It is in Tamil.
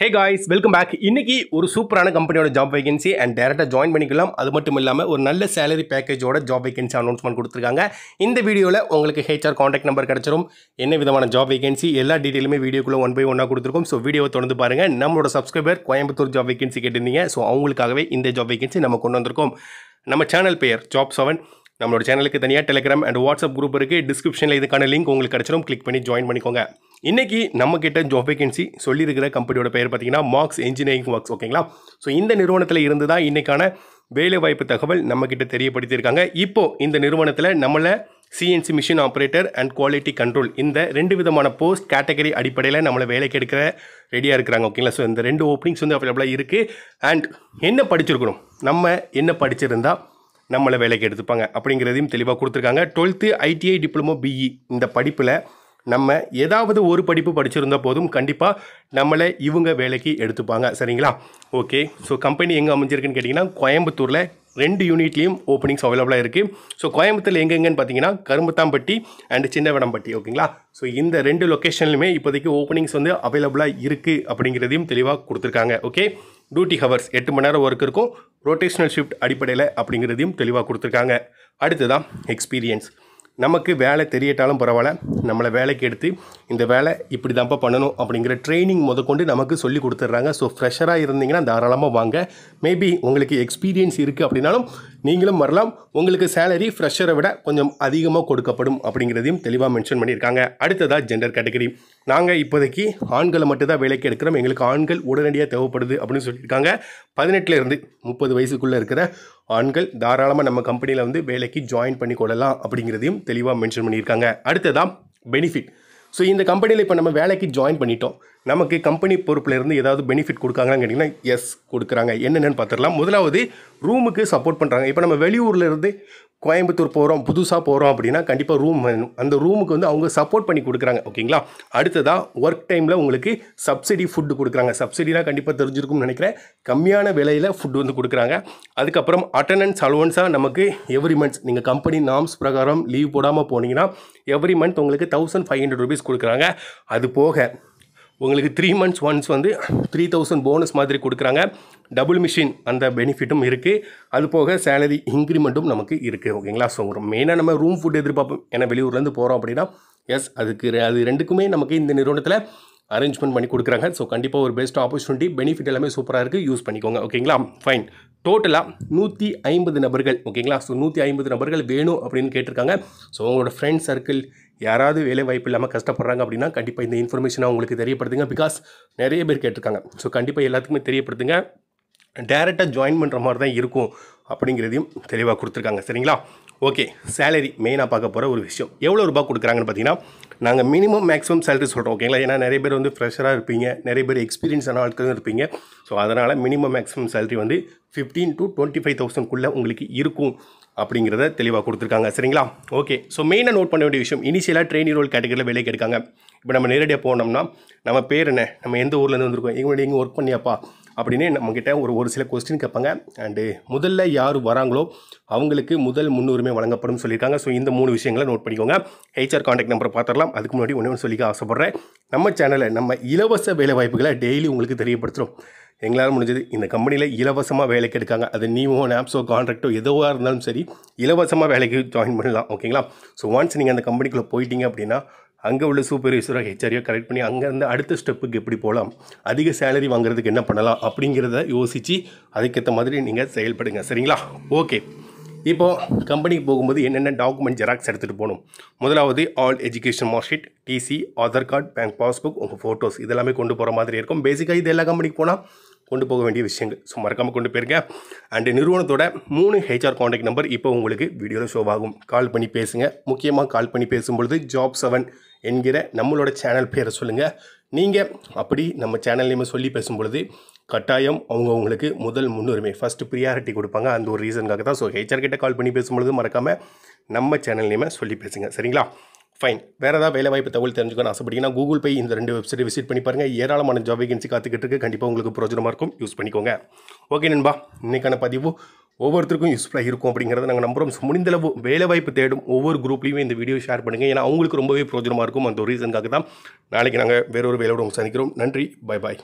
ஹே காய்ஸ் வெல்கம் பேக் இன்னைக்கு ஒரு சூப்பரான கம்பெனியோட ஜாப் வேகன்சி அண்ட் டேரெக்டாக ஜாயின் பண்ணிக்கலாம். அது மட்டும் இல்லாமல் ஒரு நல்ல சேலரி பேக்கேஜோட ஜாப் வேகன்சி அனௌன்ஸ்மெண்ட் கொடுத்துருக்காங்க. இந்த வீடியோவில் உங்களுக்கு ஹெச்ஆர் காண்டாக்ட் நம்பர் கிடச்சிரும். என்ன விதமான ஜாப் வேகன்சி எல்லா டீட்டெயிலுமே வீடியோக்குள்ளே ஒன் பை ஒன்னாக கொடுத்துருக்கோம். ஸோ வீடியோவை தொடர்ந்து பாருங்கள் நம்மளோட சப்ஸ்கிரைபர் கோயம்புத்தூர் ஜாப் வேகன்சி கேட்டிருந்தீங்க. ஸோ அவங்களுக்காகவே இந்த ஜாப் வேகன்சி நம்ம கொண்டு வந்திருக்கோம். நம்ம சேனல் பெயர் ஜாப் செவன் நம்மளோட சேனலுக்கு தனியாக டெலிகிராம் அண்ட் வாட்ஸ்அப் குரூப் இருக்குது டிஸ்கிரிப்ஷனில் இதுக்கான லிங்க் உங்களுக்கு கிடச்சிரும். கிளிக் பண்ணி ஜாயின் பண்ணிக்கோங்க. இன்றைக்கி நம்மக்கிட்ட ஜாப் வேகன்சி சொல்லியிருக்கிற கம்பெனியோட பெயர் பார்த்தீங்கன்னா மார்க்ஸ் இன்ஜினியரிங் ஒர்க்ஸ் ஓகேங்களா ஸோ இந்த நிறுவனத்தில் இருந்து தான் இன்றைக்கான வேலைவாய்ப்பு தகவல் நம்மக்கிட்ட தெரியப்படுத்தியிருக்காங்க. இப்போ இந்த நிறுவனத்தில் நம்மளை CNC machine operator and quality control இந்த ரெண்டு விதமான போஸ்ட் கேட்டகரி அடிப்படையில் நம்மளை வேலைக்கு எடுக்கிற ரெடியாக இருக்கிறாங்க ஓகேங்களா ஸோ இந்த ரெண்டு ஓப்பனிங்ஸ் வந்து அவைலபிளாக இருக்குது அண்ட் என்ன படிச்சிருக்கணும்? நம்ம என்ன படிச்சிருந்தா நம்மளை வேலைக்கு எடுத்துப்பாங்க? அப்படிங்கிறதையும் தெளிவாக கொடுத்துருக்காங்க. டுவெல்த்து ஐடிஐ டிப்ளமோ பிஇ இந்த படிப்பில் நம்ம ஏதாவது ஒரு படிப்பு படிச்சிருந்த போதும். கண்டிப்பாக நம்மளை இவங்க வேலைக்கு எடுத்துப்பாங்க. சரிங்களா? ஓகே ஸோ கம்பெனி எங்கே அமைஞ்சிருக்குன்னு கேட்டிங்கன்னா கோயம்புத்தூரில் ரெண்டு யூனிட்லேயும் ஓப்பனிங்ஸ் அவைலபிளாக இருக்குது ஸோ கோயம்புத்தூர் எங்கெங்கன்னு பார்த்தீங்கன்னா கரும்புத்தாம்பட்டி அண்ட் சின்னவடம்பட்டி ஓகேங்களா ஸோ இந்த ரெண்டு லொக்கேஷன்லையுமே இப்போதைக்கு ஓப்பனிங்ஸ் வந்து அவைலபிளாக இருக்குது அப்படிங்கிறதையும் தெளிவாக கொடுத்துருக்காங்க. ஓகே டியூட்டி ஹவர்ஸ் எட்டு மணி நேரம் ஒர்க் இருக்கும். ரொட்டேஷனல் ஷிஃப்ட் அடிப்படையில் அப்படிங்கிறதையும் தெளிவாக கொடுத்துருக்காங்க. அடுத்ததான் எக்ஸ்பீரியன்ஸ் நமக்கு வேலை தெரியட்டாலும் பரவாயில்ல. நம்மளை வேலைக்கு எடுத்து இந்த வேலை இப்படி தான்ப்பா பண்ணணும் அப்படிங்கிற ட்ரைனிங் முதற்கொண்டு நமக்கு சொல்லி கொடுத்துட்றாங்க. ஸோ ஃப்ரெஷராக இருந்தீங்கன்னா தாராளமாக வாங்க. மேபி உங்களுக்கு எக்ஸ்பீரியன்ஸ் இருக்குது அப்படின்னாலும் நீங்களும் வரலாம். உங்களுக்கு சேலரி ஃப்ரெஷரை விட கொஞ்சம் அதிகமாக கொடுக்கப்படும் அப்படிங்கிறதையும் தெளிவாக மென்ஷன் பண்ணியிருக்காங்க. அடுத்ததாக ஜெண்டர் கேட்டகரி நாங்கள் இப்போதைக்கு ஆண்களை மட்டும்தான் வேலைக்கு எடுக்கிறோம். எங்களுக்கு ஆண்கள் உடனடியாக தேவைப்படுது அப்படின்னு சொல்லியிருக்காங்க. பதினெட்டுலேருந்து முப்பது வயசுக்குள்ளே இருக்கிற ஆண்கள் தாராளமாக நம்ம கம்பெனியில் வந்து வேலைக்கு ஜாயின் பண்ணி கொள்ளலாம் அப்படிங்கிறதையும் தெளிவாக மென்ஷன் பண்ணியிருக்காங்க. அடுத்ததான் பெனிஃபிட் ஸோ இந்த கம்பெனியில் இப்போ நம்ம வேலைக்கு ஜாயின் பண்ணிட்டோம். நமக்கு கம்பெனி பொறுப்பில் இருந்து ஏதாவது பெனிஃபிட் கொடுக்காங்கன்னு கேட்டிங்கன்னா எஸ் கொடுக்குறாங்க. என்னென்னு பார்த்துடலாம். முதலாவது ரூமுக்கு சப்போர்ட் பண்ணுறாங்க இப்போ நம்ம வெளியூரில் இருந்து கோயம்புத்தூர் போகிறோம் புதுசாக போகிறோம் அப்படின்னா கண்டிப்பாக ரூம் வேணும். அந்த ரூமுக்கு வந்து அவங்க சப்போர்ட் பண்ணி கொடுக்குறாங்க ஓகேங்களா? அடுத்ததாக ஒர்க் டைமில் உங்களுக்கு சப்சிடி ஃபுட்டு கொடுக்குறாங்க. சப்சிடினா கண்டிப்பாக தெரிஞ்சிருக்கும்னு நினைக்கிறேன். கம்மியான விலையில் ஃபுட்டு வந்து கொடுக்குறாங்க. அதுக்கப்புறம் அட்டண்டன்ஸ் அலோவன்ஸாக நமக்கு எவ்ரி மந்த்ஸ் நீங்கள் கம்பெனி நாம்ஸ் பிரகாரம் லீவ் போடாமல் போனீங்கன்னா எவ்ரி மந்த் உங்களுக்கு தௌசண்ட் ஃபைவ் ஹண்ட்ரட் ருபீஸ் கொடுக்குறாங்க. அது போக உங்களுக்கு த்ரீ மந்த்ஸ் ஒன்ஸ் வந்து த்ரீ தௌசண்ட் போனஸ் மாதிரி கொடுக்குறாங்க. டபுள் மிஷின் அந்த பெனிஃபிட்டும் இருக்குது அது போக சேலரி இன்க்ரிமெண்ட்டும் நமக்கு இருக்குது ஓகேங்களா ஸோ மெயினாக நம்ம ரூம் ஃபுட் எதிர்பார்ப்போம். ஏன்னா வெளியூர்லேருந்து போகிறோம் அப்படின்னா எஸ் அதுக்கு அது ரெண்டுக்குமே நமக்கு இந்த நிறுவனத்தில் அரேஞ்ச்மெண்ட் பண்ணி கொடுக்குறாங்க. ஸோ கண்டிப்பாக ஒரு பெஸ்ட் ஆப்பர்ச்சுனிட்டி பெனிஃபிட் எல்லாமே சூப்பராக இருக்குது யூஸ் பண்ணிக்கோங்க. ஓகேங்களா ஃபைன் டோட்டலாக நூற்றி ஐம்பது நபர்கள். ஓகேங்களா ஸோ நூற்றி ஐம்பது நபர்கள் வேணும் அப்படின்னு கேட்டிருக்காங்க. ஸோ உங்களோட ஃப்ரெண்ட் சர்க்கிள் யாராவது வேலை வாய்ப்பு இல்லாமல் கஷ்டப்படுறாங்க அப்படின்னா கண்டிப்பாக இந்த இன்ஃபர்மேஷனை உங்களுக்கு தெரியப்படுத்துங்க. பிகாஸ் நிறைய பேர் கேட்டிருக்காங்க. ஸோ கண்டிப்பாக எல்லாத்துக்குமே தெரியப்படுத்துங்க. டேரெக்டாக ஜாயின் பண்ணுற மாதிரி தான் இருக்கும் அப்படிங்கிறதையும் தெளிவாக கொடுத்துருக்காங்க. சரிங்களா? ஓகே சேலரி மெயினாக பார்க்க போகிற ஒரு விஷயம். எவ்வளோ ரூபாய் கொடுக்குறாங்கன்னு பார்த்தீங்கன்னா நாங்கள் மினிமம் மேக்ஸிமம் சேலரி சொல்கிறோம் ஓகேங்களா ஏன்னா நிறைய பேர் வந்து ஃப்ரெஷராக இருப்பீங்க நிறைய பேர் எக்ஸ்பீரியன்ஸான ஆட்களும் இருப்பீங்க. ஸோ அதனால் மினிமம் மேக்ஸிமம் சேலரி வந்து ஃபிஃப்டீன் டு டுவெண்ட்டி ஃபைவ் தௌசண்ட்குள்ளே உங்களுக்கு இருக்கும் அப்படிங்கிறத தெளிவாக கொடுத்துருக்காங்க. சரிங்களா? ஓகே ஸோ மெயினாக நோட் பண்ண வேண்டிய விஷயம் இனிஷியலாக ட்ரெயினி ரோல் கேட்டகரியில் வேலைக்கு எடுக்காங்க இப்போ நம்ம நேரடியாக போனோம்னா நம்ம பேர் என்ன? நம்ம எந்த ஊர்லேருந்து வந்திருக்கோம்? இங்கே எங்கே ஒர்க் பண்ணியாப்பா? அப்படின்னு நம்மக்கிட்ட ஒரு ஒரு சில கொஸ்டின் கேட்பாங்க. அண்டு முதல்ல யார் வராங்களோ அவங்களுக்கு முதல் முன்னுரிமை வழங்கப்படும் சொல்லியிருக்காங்க. ஸோ இந்த மூணு விஷயங்களை நோட் பண்ணிக்கோங்க. ஹெச்ஆர் காண்டாக்ட் நம்பரை பார்த்துடலாம். அதுக்கு முன்னாடி ஒன்று ஒன்று சொல்லிக்க ஆசைப்பட்றேன். நம்ம சேனலில் நம்ம இலவச வேலை வாய்ப்புகளை டெய்லி உங்களுக்கு தெரியப்படுத்துகிறோம் எங்களால் முடிஞ்சது இந்த கம்பெனியில் இலவசமாக வேலைக்கு எடுக்காங்க. அது நீவோ ஆப்ஸோ கான்ட்ராக்டோ எதுவாக இருந்தாலும் சரி இலவசமாக வேலைக்கு ஜாயின் பண்ணலாம். ஓகேங்களா ஸோ ஒன்ஸ் நீங்கள் அந்த கம்பெனிக்குள்ளே போயிட்டீங்க அப்படின்னா அங்கே உள்ள சூப்பர்வைசராக ஹெச்ஆரியாக கரெக்ட் பண்ணி அங்கேருந்து அடுத்த ஸ்டெப்புக்கு எப்படி போகலாம் அதிக சேலரி வாங்குறதுக்கு என்ன பண்ணலாம்? அப்படிங்கிறத யோசித்து அதுக்கேற்ற மாதிரி நீங்கள் செயல்படுங்க. சரிங்களா? ஓகே இப்போது கம்பெனிக்கு போகும்போது என்னென்ன டாக்குமெண்ட் ஜெராக்ஸ் எடுத்துகிட்டு போகணும்? முதலாவது all education marksheet TC Aadhaar card bank passbook உங்கள் ஃபோட்டோஸ் இதெல்லாமே கொண்டு போகிற மாதிரி இருக்கும். பேசிக்காக இது எல்லா கம்பெனிக்கு போனால் கொண்டு போக வேண்டிய விஷயங்கள். ஸோ மறக்காமல் கொண்டு போயிருங்க. அண்டு நிறுவனத்தோட மூணு ஹெச்ஆர் காண்டாக்ட் நம்பர் இப்போ உங்களுக்கு வீடியோவில் ஷோ ஆகும். கால் பண்ணி பேசுங்க. முக்கியமாக கால் பண்ணி பேசும்பொழுது ஜாப் செவன் என்கிற நம்மளோட சேனல் பேரை சொல்லுங்கள் நீங்கள் அப்படி நம்ம சேனல் நேமை சொல்லி பேசும்பொழுது கட்டாயம் அவங்க உங்களுக்கு முதல் முன்னுரிமை ஃபஸ்ட்டு ப்ரியாரிட்டி கொடுப்பாங்க. அந்த ஒரு ரீசனுக்காக தான். ஸோ ஹெச்ஆர் கிட்ட கால் பண்ணி பேசும்பொழுது மறக்காமல் நம்ம சேனல் நேமை சொல்லி பேசுங்க. சரிங்களா? ஃபைன் வேறு ஏதாவது வேலை வாய்ப்பு தகவல் தெரிஞ்சுக்கணும் ஆசைப்பட்டீங்கன்னா கூகுள் பே இந்த ரெண்டு வெப்சைட் விசிட் பண்ணி பாருங்கள் ஏராளமான ஜாப் வேகன்சி காத்துக்கிட்டு இருக்கு. கண்டிப்பாக உங்களுக்கு பிரோஜனமாக இருக்கும். யூஸ் பண்ணிக்கோங்க. ஓகே நண்பா. இன்றைக்கான பதிவு ஒவ்வொருத்தருக்கும் யூஸ்ஃபுல்லாக இருக்கும் அப்படிங்கிறத நாங்கள் நம்புகிறோம் So, முடிந்தளவு வேலை வாய்ப்பு தேடும் ஒவ்வொரு குரூப்லேயுமே இந்த வீடியோ ஷேர் பண்ணுங்கள் ஏன்னா அவங்களுக்கு ரொம்பவே பிரோஜனமாக இருக்கும். அந்த ஒரு ரீசனுக்காக தான் நாளைக்கு நாங்கள் வேறொரு வேலையோட உங்களுக்கு சந்திக்கிறோம். நன்றி. Bye bye